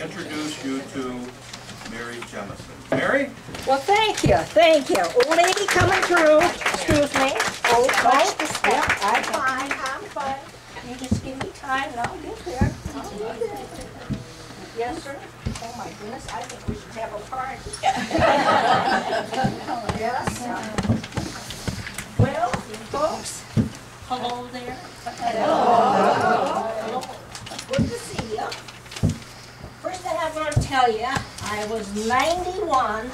introduce you to Mary Jemison. Mary? Well, thank you, thank you. Old lady coming through, excuse me. Oh, oh, yeah, I'm fine, I'm fine. You just give me time and I'll get there. I'll get there. Yes, sir? Oh, my goodness, I think we should have a party. Yes. Well, folks, hello there. Hello. Good to see you. Gonna tell you, I was ninety-one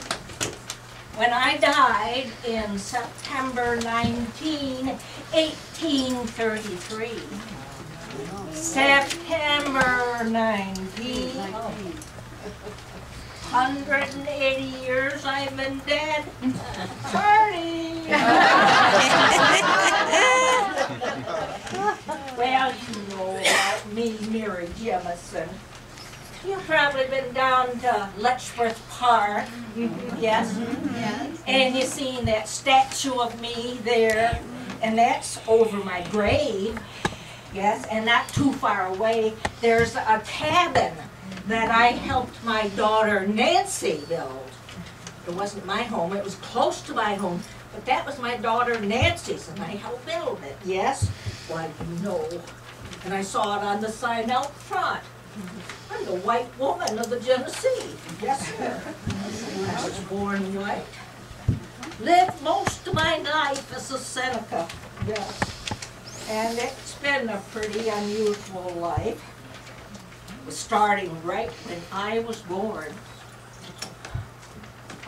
when I died in September 19, 1833. September 19. 180 years I've been dead. Party! well, you know about me, Mary Jemison. You've probably been down to Letchworth Park, mm-hmm. yes? yes? And you've seen that statue of me there, and that's over my grave, yes? And not too far away, there's a cabin that I helped my daughter Nancy build. It wasn't my home, it was close to my home, but that was my daughter Nancy's, and I helped build it, yes? Well, you know, and I saw it on the sign out front. I'm the white woman of the Genesee. Yes, sir. I was born white. Lived most of my life as a Seneca. Yes. And it's been a pretty unusual life. It was starting right when I was born.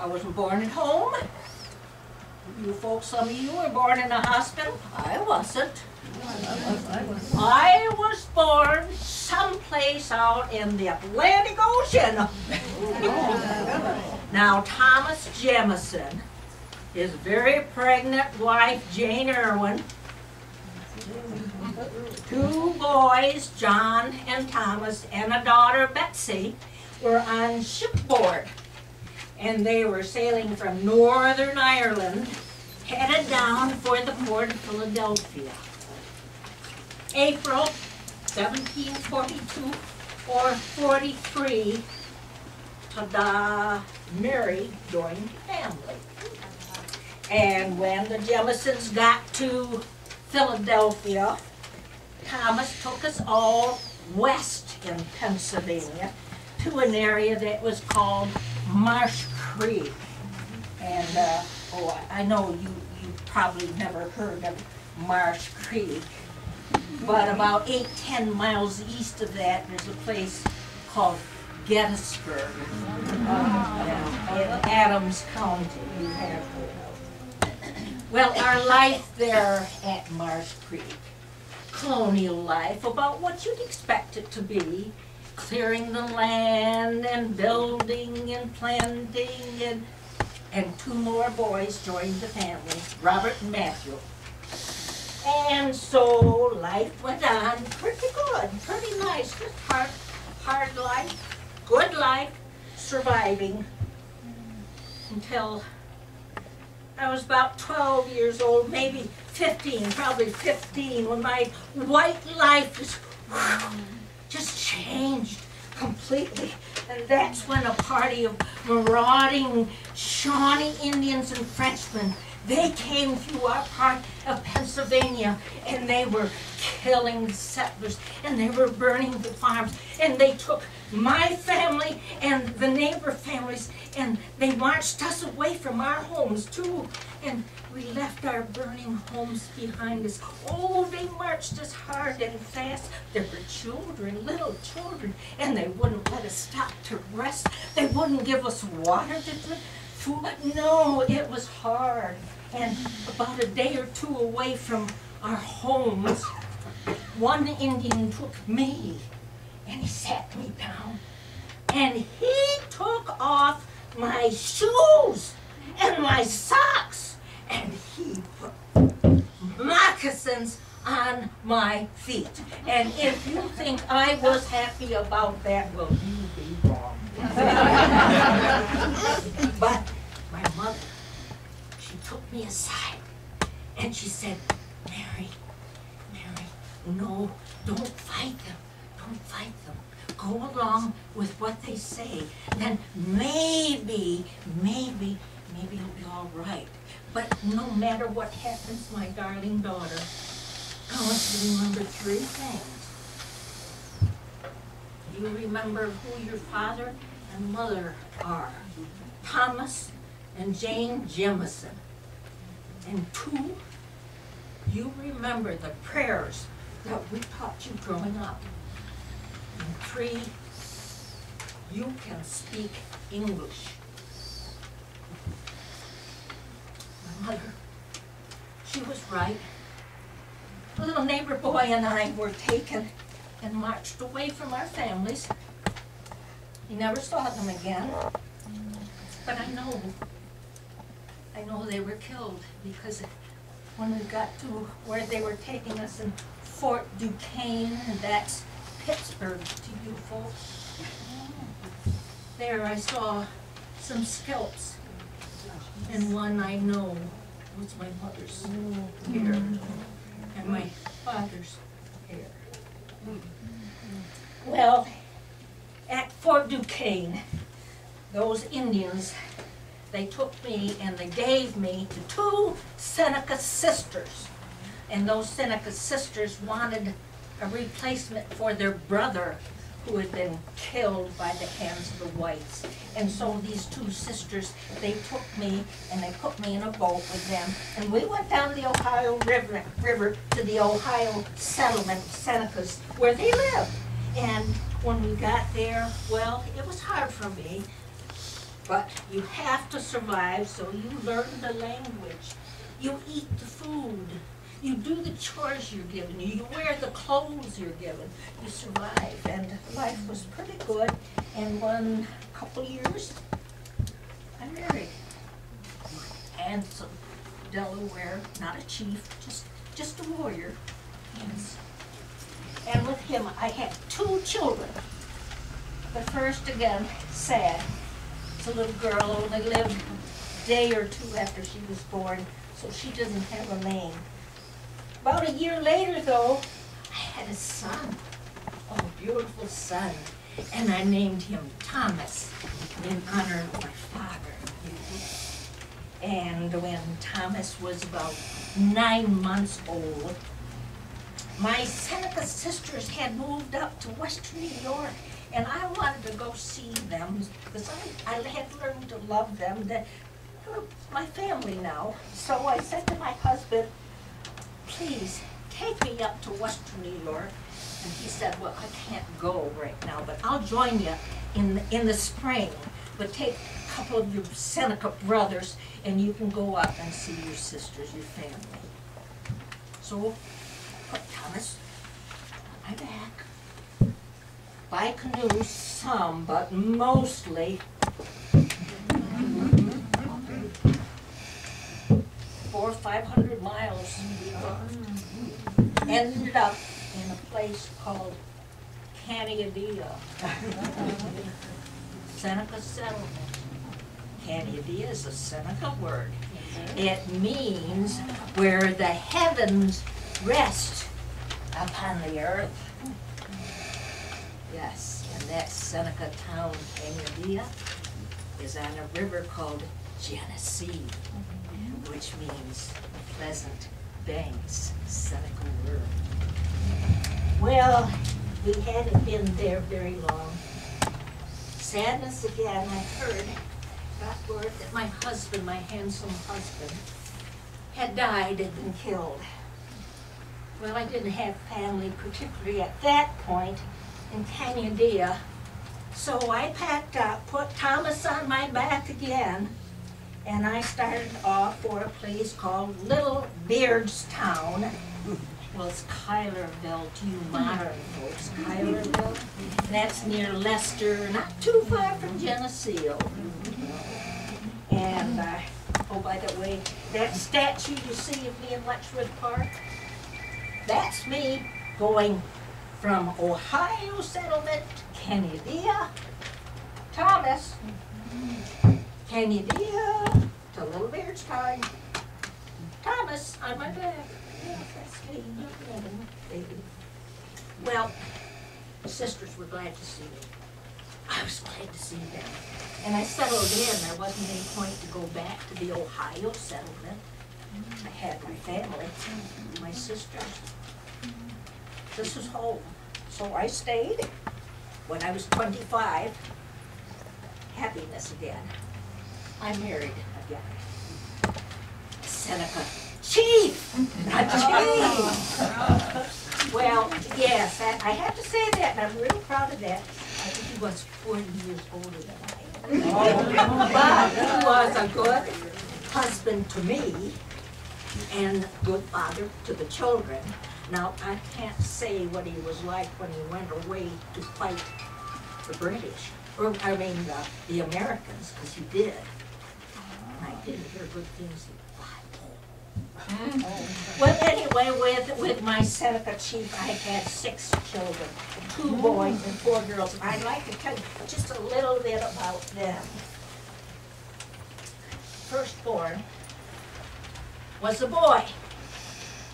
I wasn't born at home. You folks, some of you were born in a hospital. I wasn't. I was born someplace out in the Atlantic Ocean. now, Thomas Jemison, his very pregnant wife, Jane Irwin, two boys, John and Thomas, and a daughter, Betsy, were on shipboard. And they were sailing from Northern Ireland, headed down for the port of Philadelphia. April 1742 or 43, ta-da, Mary joined family. And when the Jemisons got to Philadelphia, Thomas took us all west in Pennsylvania to an area that was called Marsh Creek. And, uh, oh, I I know you, you probably never heard of Marsh Creek. But about eight, ten miles east of that, there's a place called Gettysburg. uh, In Adams County, you have. Well, our life there at Marsh Creek, colonial life, about what you'd expect it to be, clearing the land and building and planting and, and two more boys joined the family, Robert and Matthew. And so life went on. Pretty good, pretty nice, just hard, hard life, good life, surviving. Until I was about 12 years old, maybe 15, probably 15, when my white life just, just changed completely. And that's when a party of marauding Shawnee Indians and Frenchmen they came through our part of Pennsylvania and they were killing the settlers and they were burning the farms and they took my family and the neighbor families and they marched us away from our homes too and we left our burning homes behind us. Oh, they marched us hard and fast. There were children, little children, and they wouldn't let us stop to rest. They wouldn't give us water to drink food. No, it was hard. And about a day or two away from our homes, one Indian took me and he sat me down and he took off my shoes and my socks and he put moccasins on my feet. And if you think I was happy about that, well, you be wrong. but my mother, she took me aside and she said, Mary, Mary, no, don't fight them. Don't fight them. Go along with what they say, then maybe, maybe, maybe it'll be all right. But no matter what happens, my darling daughter, I want you to remember three things. You remember who your father and mother are, Thomas and Jane Jemison. And two, you remember the prayers that we taught you growing up. Three, you can speak English. My mother, she was right. A little neighbor boy and I were taken and marched away from our families. We never saw them again. But I know, I know they were killed because when we got to where they were taking us in Fort Duquesne, that's Pittsburgh to you folks. There I saw some scalps, and one I know was my mother's hair and my father's hair. Well, at Fort Duquesne, those Indians, they took me and they gave me to two Seneca sisters. And those Seneca sisters wanted a replacement for their brother who had been killed by the hands of the whites. And so these two sisters, they took me and they put me in a boat with them. And we went down the Ohio River, river to the Ohio settlement, Senecas, where they lived. And when we got there, well, it was hard for me. But you have to survive, so you learn the language. You eat the food. You do the chores you're given. You wear the clothes you're given. You survive, and life was pretty good. And one couple years, I married handsome Delaware, not a chief, just just a warrior. And with him, I had two children. The first, again, sad. It's a little girl, only lived a day or two after she was born, so she doesn't have a name. About a year later, though, I had a son, oh, beautiful son, and I named him Thomas in honor of my father. And when Thomas was about nine months old, my Seneca sisters had moved up to western New York, and I wanted to go see them because I, I had learned to love them. That my family now. So I said to my husband, please take me up to western New York. And he said, well, I can't go right now, but I'll join you in, the- in the spring. But take a couple of your Seneca brothers and you can go up and see your sisters, your family. So I Thomas my back. By canoe some, but mostly four or five hundred miles. Ended up in a place called Caneadea. Seneca settlement. Caneadea is a Seneca word. It means where the heavens rest upon the earth. Yes, and that Seneca town, Caneadea, is on a river called Genesee, which means pleasant banks, Seneca word. Well, we hadn't been there very long. Sadness again, I heard, got word that my husband, my handsome husband, had died and been killed. Well, I didn't have family, particularly at that point in Caneadea. So I packed up, put Thomas on my back again, and I started off for a place called Little Beardstown. Well, it's Cuylerville to you modern folks, Cuylerville. That's near Leicester, not too far from Geneseo. And, uh, oh, by the way, that statue you see of me in Letchworth Park, that's me going from Ohio settlement to you Thomas, Caneadea to Little Beardstown, Thomas on my back. Well, sisters were glad to see me. I was glad to see them. And I settled in, there wasn't any point to go back to the Ohio settlement. I had my family, my sisters. This was home, so I stayed. When I was twenty-five, happiness again. I married again. Seneca, chief, a chief. Well, yes, I, I have to say that, and I'm real proud of that. I think he was forty years older than I am. Oh, but he was a good husband to me and good father to the children. Now, I can't say what he was like when he went away to fight the British, or, I mean, the, the Americans, because he did. I didn't hear good things he fought. Mm. Well, anyway, with, with my Seneca chief, I had six children, two boys and four girls. I'd like to tell you just a little bit about them. Firstborn was a boy.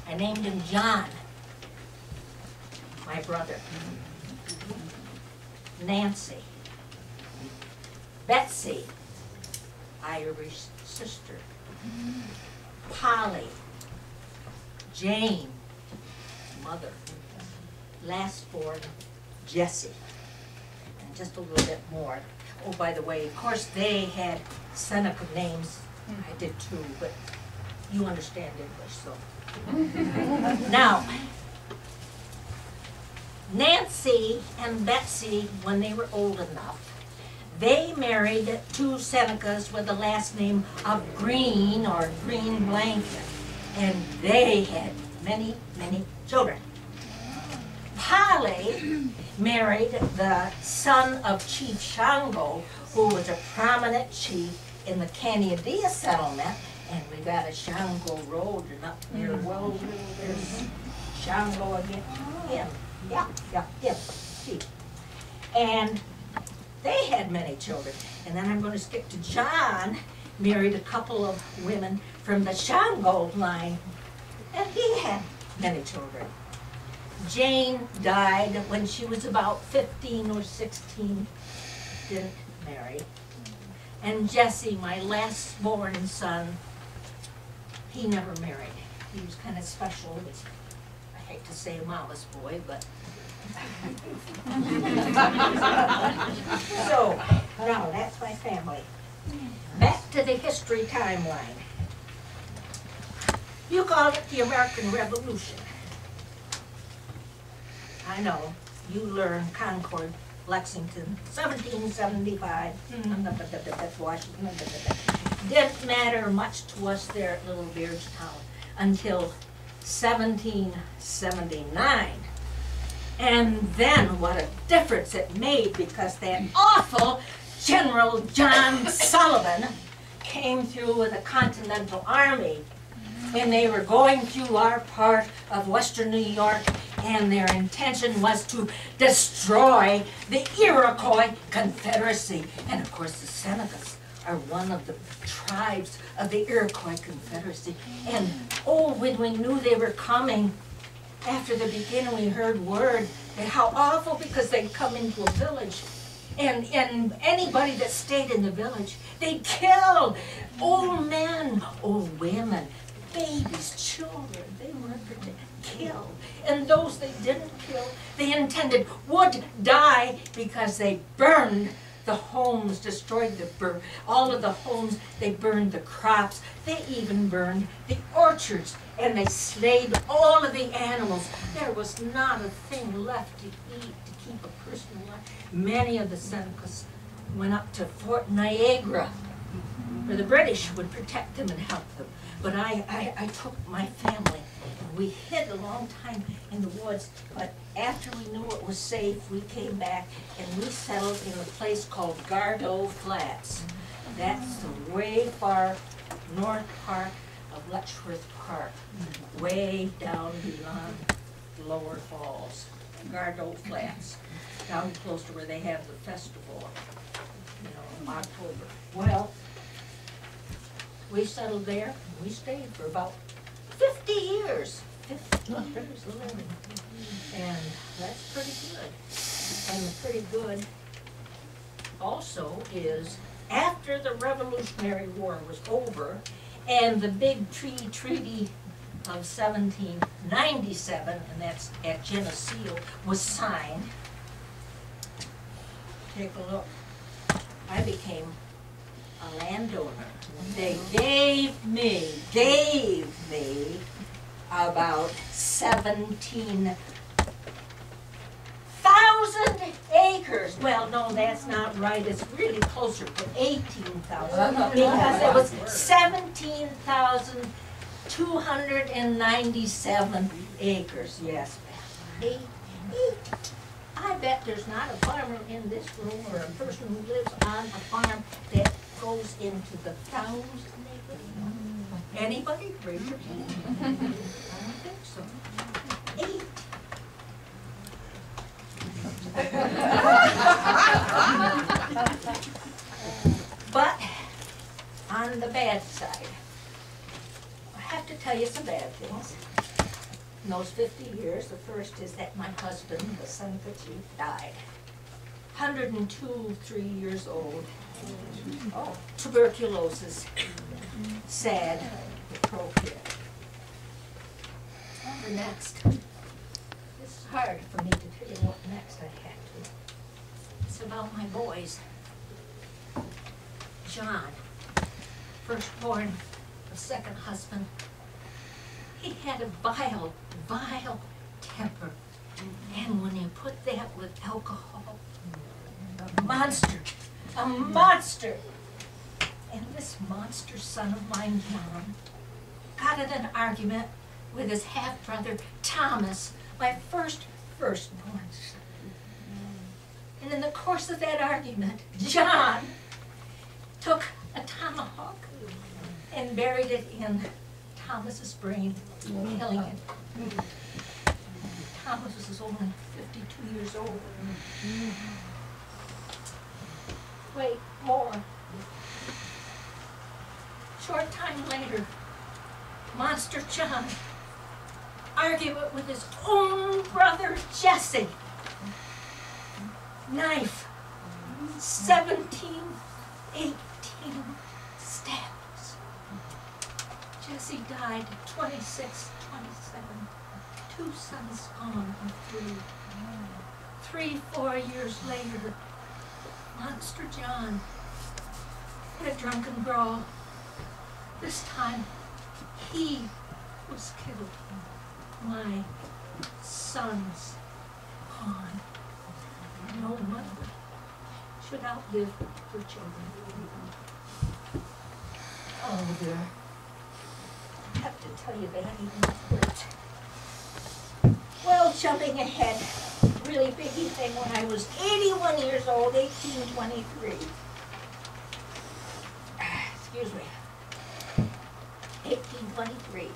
I named him John, my brother. Nancy, Betsy, Irish sister, Polly, Jane, mother, last born, Jessie, and just a little bit more. Oh, by the way, of course, they had Seneca names, I did too, but you understand English, so. Now, Nancy and Betsy, when they were old enough, they married two Senecas with the last name of Green or Green Blanket. And they had many, many children. Polly married the son of Chief Shongo, who was a prominent chief in the Caneadea settlement. And we got a Shongo Road and up near mm. Wells, there's Shongo again. Him, yeah, yeah, him, chief. And they had many children. And then I'm going to skip to John, married a couple of women from the Shongo line, and he had many children. Jane died when she was about 15 or 16, didn't marry. And Jesse, my last born son, he never married. He was kind of special. I hate to say a mama's boy, but so, now, that's my family. Back to the history timeline. You call it the American Revolution. I know, you learned Concord, Lexington, seventeen seventy-five, mm-hmm. Washington. Didn't matter much to us there at Little Beardstown until seventeen seventy-nine. And then what a difference it made because that awful General John Sullivan came through with a Continental Army. And they were going through our part of western New York and their intention was to destroy the Iroquois Confederacy. And of course the Senecas are one of the tribes of the Iroquois Confederacy. And oh, when we knew they were coming, after the beginning, we heard word and how awful because they'd come into a village and, and anybody that stayed in the village, they killed old men, old women, babies, children. They were killed. And those they didn't kill, they intended would die because they burned the homes, destroyed the all of the homes. They burned the crops. They even burned the orchards, and they slayed all of the animals. There was not a thing left to eat to keep a person alive. Many of the Senecas went up to Fort Niagara, where the British would protect them and help them. But I, I, I took my family, we hid a long time in the woods. But after we knew it was safe, we came back and we settled in a place called Gardeau Flats. That's the way far north part of Letchworth Park, way down beyond Lower Falls, Gardeau Flats, down close to where they have the festival, you know, in October. Well, we settled there, we stayed for about fifty years, fifty years living. And that's pretty good. and pretty good also is after the Revolutionary War was over and the big tree treaty of seventeen ninety-seven, and that's at Geneseo, was signed. Take a look. I became a landowner. They gave me, gave me about seventeen thousand acres. Well, no, that's not right. It's really closer to eighteen thousand. Because it was seventeen thousand two hundred and ninety-seven acres, yes. Eight, eight. I bet there's not a farmer in this room or a person who lives on a farm that goes into the thousand acres. Anybody? Raise your hand. I don't think so. Eight. But on the bad side, I have to tell you some bad things. In those fifty years, the first is that my husband, the son of the chief, died. Hundred and two, three years old. Oh, tuberculosis. Sad, appropriate. procreate. The next. Is hard for me to tell you what next I had to. It's about my boys. John, firstborn, the second husband. He had a vile, vile temper. And when you put that with alcohol, a monster, a monster. And this monster son of mine, John, got in an argument with his half-brother Thomas, my first firstborn son. And in the course of that argument, John took a tomahawk and buried it in Thomas's brain, killing it. Thomas was only fifty-two years old. Wait, more. Short time later, Monster John argument with his own brother Jesse. Knife, seventeen, eighteen stabs. Jesse died at 26, 27. Two sons gone and three. Three, four years later, Monster John had a drunken brawl. This time, he was killed. My sons gone. No mother should outlive her children. Oh dear. I have to tell you that I even hurt. Well, jumping ahead, really biggie thing when I was 81 years old, 1823. Excuse me. 1823.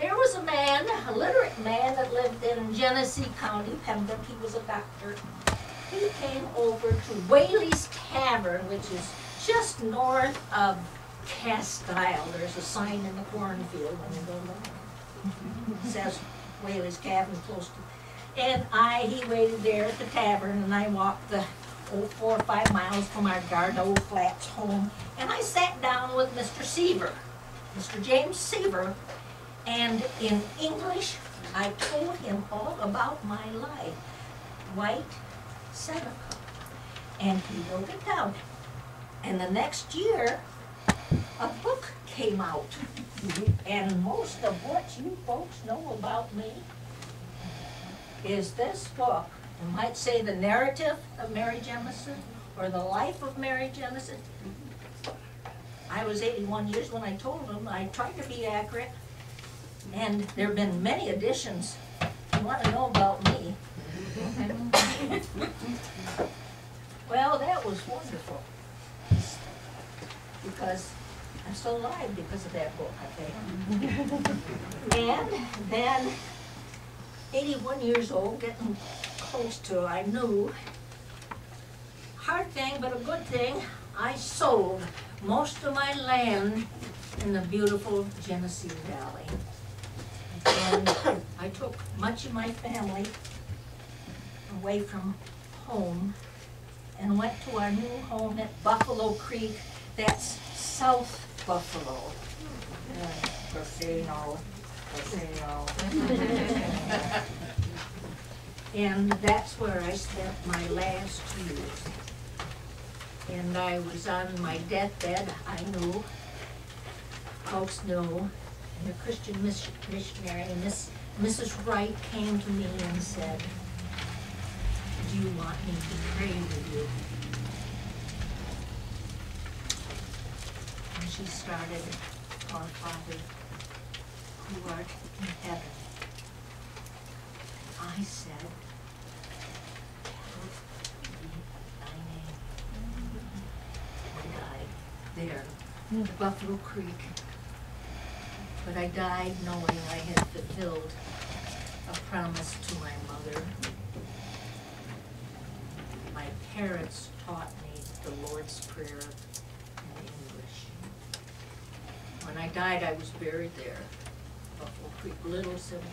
There was a man, a literate man that lived in Genesee County, Pembroke. He was a doctor. He came over to Whaley's Tavern, which is just north of Castile. There's a sign in the cornfield when you go there. It says Whaley's Tavern close to. And I, he waited there at the tavern, and I walked the oh, four or five miles from our Gardeau Flats home, and I sat down with Mr. Seaver, Mr. James Seaver, and in English, I told him all about my life. White Seneca. And he wrote it down. And the next year, a book came out. And most of what you folks know about me is this book. You might say the narrative of Mary Jemison or the life of Mary Jemison. I was 81 years when I told him. I tried to be accurate. And there have been many editions. If you want to know about me. Well, that was wonderful. Because I'm still alive because of that book, I think. And then, 81 years old, getting close to, I knew, hard thing, but a good thing, I sold most of my land in the beautiful Genesee Valley. And I took much of my family away from home and went to our new home at Buffalo Creek, that's South Buffalo. Uh, And that's where I spent my last years. And I was on my deathbed, I knew, folks knew, and a Christian mis- missionary, Miss, Mrs. Wright came to me and said, do you want me to pray with you? And she started, Our Father, who art in heaven. Said, name. I died there, at Buffalo Creek. But I died knowing I had fulfilled a promise to my mother. My parents taught me the Lord's Prayer in English. When I died, I was buried there, Creek Little Cemetery.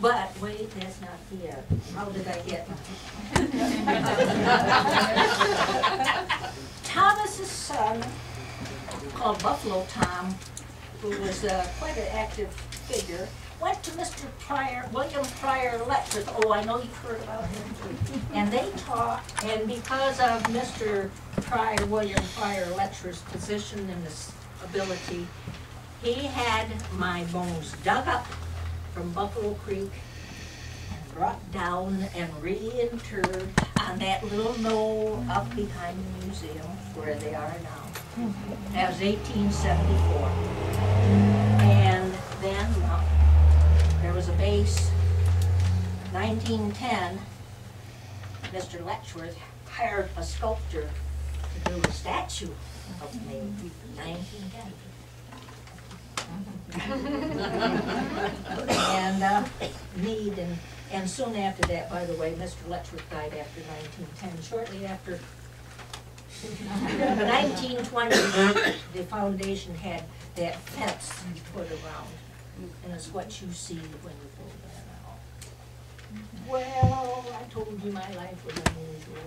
But wait, that's not here. How did I get? Thomas's son, called Buffalo Tom, who was uh, quite an active figure, went to Mr. Pryor, William Pryor Letchworth. Oh, I know you've heard about him too. And they talked, and because of Mr. Pryor, William Pryor Letchworth's position and his ability, he had my bones dug up from Buffalo Creek and brought down and reinterred on that little knoll up behind the museum where they are now. That was eighteen seventy-four. And then, uh, there was a base, nineteen ten, Mr. Letchworth hired a sculptor to do a statue of me, nineteen ten. And, uh, Mead, and, and soon after that, by the way, Mr. Letchworth died after nineteen ten, shortly after nineteen twenty, the foundation had that fence put around, and it's what you see when you go there now. Well, I told you my life was unusual.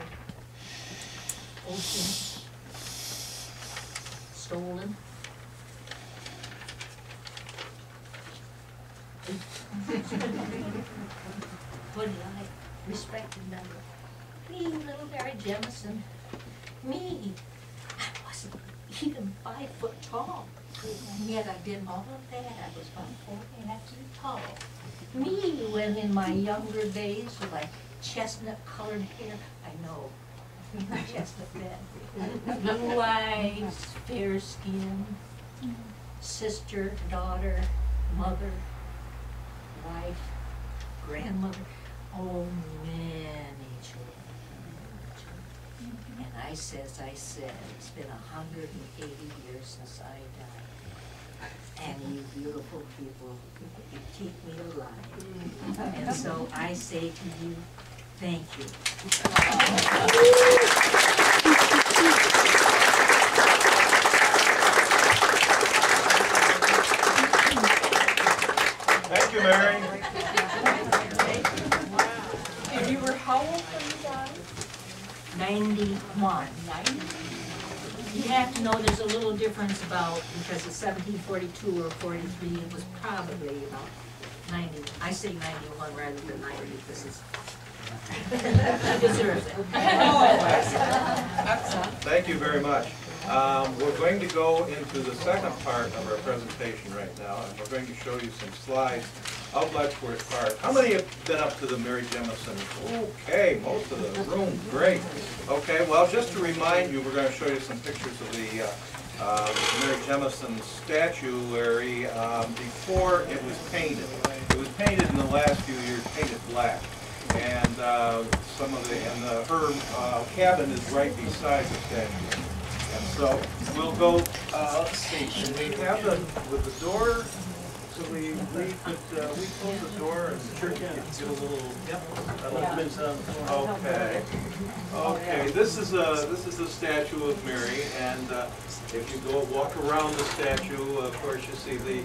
Ocean, stolen. Good life, respected member. Me, little Mary Jemison, me, I wasn't even five foot tall. And yet I did all of that, I was about four and a half feet tall. Me, when in my younger days with my chestnut colored hair, I know, chestnut red. Blue eyes, fair skin, sister, daughter, mother, wife, grandmother, oh, many children. And I says, I said, it's been a hundred and eighty years since I died. And you beautiful people, you keep me alive. And so I say to you, thank you. Thank you, Mary. And you were how old when you died? Ninety-one. You have to know there's a little difference about, because it's seventeen forty-two or forty-three, it was probably about ninety, I say ninety-one rather than ninety, because it's, he deserves it. Thank you very much. Um, We're going to go into the second part of our presentation right now, and we're going to show you some slides of Letchworth Park. How many have been up to the Mary Jemison? Okay, most of the room, great. Okay, well, just to remind you, we're going to show you some pictures of the uh, uh, Mary Jemison statuary um, before it was painted. It was painted in the last few years, painted black. And uh, some of the, and the- her uh, cabin is right beside the statue. So we'll go, uh, let's see, should we have the, with the door, so we, we could, uh, we close the door and the church can get a little, yep. Okay, okay, this is a, this is a statue of Mary, and uh, if you go walk around the statue, of course, you see the,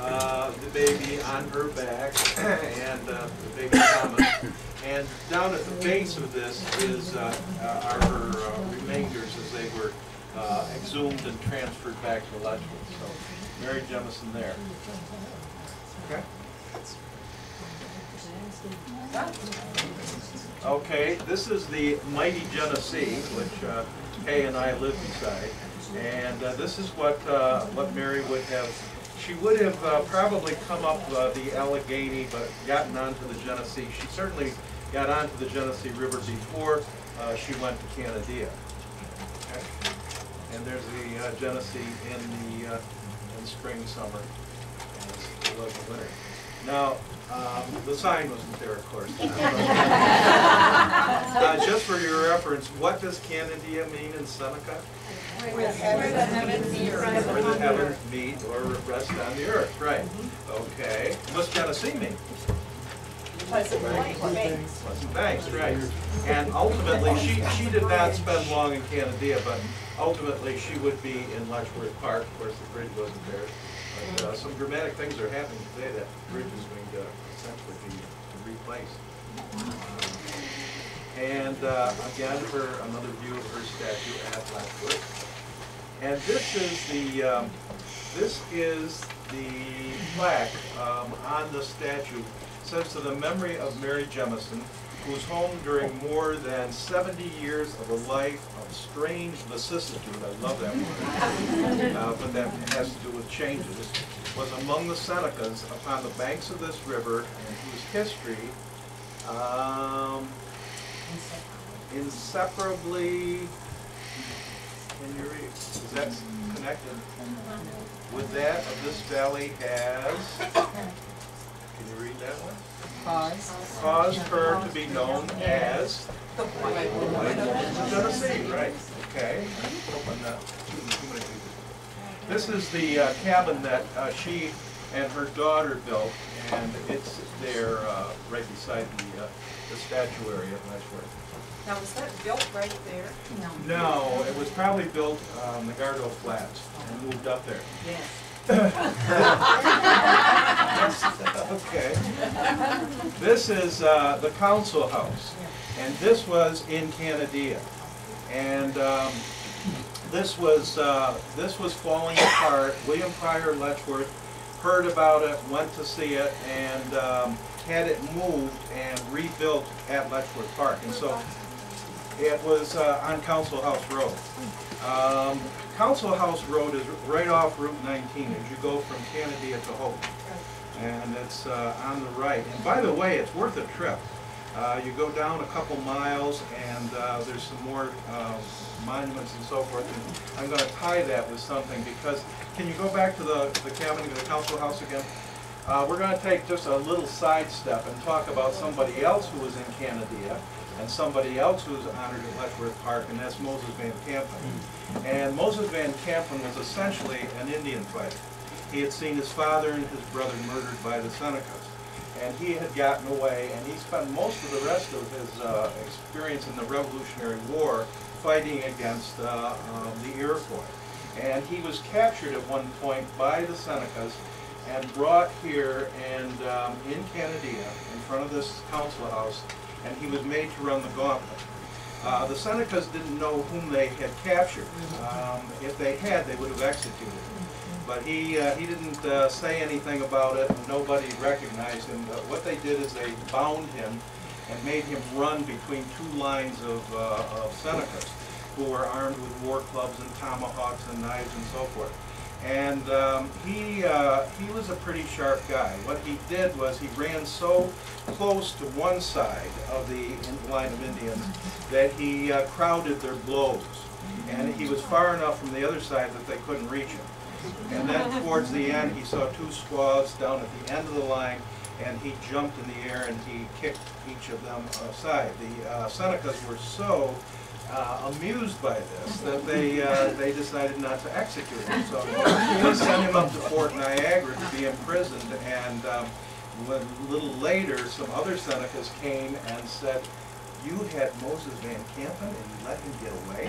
uh, the baby on her back, and uh, the baby Thomas. And down at the base of this is, uh, uh, are her uh, remainders as they were uh, exhumed and transferred back to Letchworth. So Mary Jemison there. Okay? Okay, this is the mighty Genesee, which uh, Kay and I live beside. And uh, this is what, uh, what Mary would have, she would have uh, probably come up uh, the Allegheny, but gotten onto the Genesee. She certainly got onto the Genesee River before uh, she went to Caneadea. Okay? And there's the uh, Genesee in the, uh, in spring, summer, and it's- it was the winter. Now, um, the sign wasn't there, of course. Uh, Just for your reference, what does Caneadea mean in Seneca? Where the heavens meet. Where the heavens meet or rest on the earth, right. Okay. What's Genesee mean? Pleasant Banks. Pleasant Banks, right. And ultimately, she, she did not spend long in Caneadea, but ultimately, she would be in Letchworth Park. Of course, the bridge wasn't there. But uh, some dramatic things are happening today. That bridge is going to essentially be replaced. And uh, again, for another view of her statue at Letchworth. And this is the, um, this is the plaque um, on the statue. It Says to the memory of Mary Jemison, was home during more than 70 years of a life of strange vicissitude. I love that word. Uh, But that has to do with changes. Was among the Senecas upon the banks of this river and whose history um, inseparably, can you read, is that connected with that of this valley has, can you read that one? Pause. Caused her to be known as The white. Genesee, right, okay. Open that. Too many people. This is the uh, cabin that uh, she and her daughter built, and it's there uh, right beside the, uh, the statuary at Letchworth. Now, was that built right there? No, No, it was probably built on the Gardeau Flats and moved up there. Yes. Okay. This is uh, the council house, and this was in Caneadea. And um, this was, uh, this was falling apart. William Pryor Letchworth heard about it, went to see it, and um, had it moved and rebuilt at Letchworth Park. And so it was uh, on Council House Road. Um, Council House Road is right off Route 19 as you go from Caneadea to Hope. And it's uh, on the right. And by the way, it's worth a trip. Uh, You go down a couple miles and uh, there's some more uh, monuments and so forth. And I'm going to tie that with something because, can you go back to the the cabin, to the Council House again? Uh, We're going to take just a little sidestep and talk about somebody else who was in Caneadea and somebody else who was honored at Letchworth Park, and that's Moses Van Campen. And Moses Van Campen was essentially an Indian fighter. He had seen his father and his brother murdered by the Senecas, and he had gotten away, and he spent most of the rest of his uh, experience in the Revolutionary War fighting against uh, um, the Iroquois. And he was captured at one point by the Senecas and brought here and um, in Caneadea, in front of this council house, and he was made to run the gauntlet. Uh, the Senecas didn't know whom they had captured. Um, if they had, they would have executed him. But he, uh, he didn't uh, say anything about it, and nobody recognized him. But what they did is they bound him and made him run between two lines of, uh, of Senecas who were armed with war clubs and tomahawks and knives and so forth. And um, he, uh, he was a pretty sharp guy. What he did was he ran so close to one side of the line of Indians that he uh, crowded their blows. And he was far enough from the other side that they couldn't reach him. And then towards the end, he saw two squaws down at the end of the line, and he jumped in the air and he kicked each of them aside. The uh, Senecas were so uh, amused by this that they, uh, they decided not to execute him. So they sent him up to Fort Niagara to be imprisoned, and um, a little later, some other Senecas came and said, you had Moses Van Campen and you let him get away?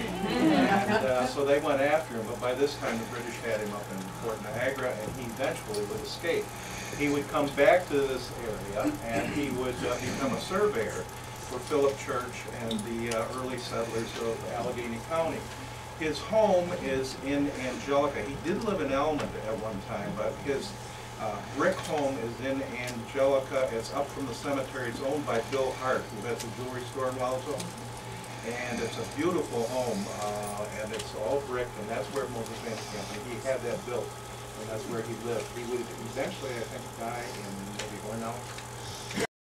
And uh, so they went after him, but by this time the British had him up in Fort Niagara and he eventually would escape. He would come back to this area and he would uh, become a surveyor for Philip Church and the uh, early settlers of Allegany County. His home is in Angelica. He did live in Almond at one time, but his uh, brick home is in Angelica. It's up from the cemetery. It's owned by Bill Hart, who has a jewelry store in Wallzo. And it's a beautiful home, uh, and it's all brick, and that's where Moses Van Camp, he had that built, and that's where he lived. He would eventually, I think, die in, maybe, now?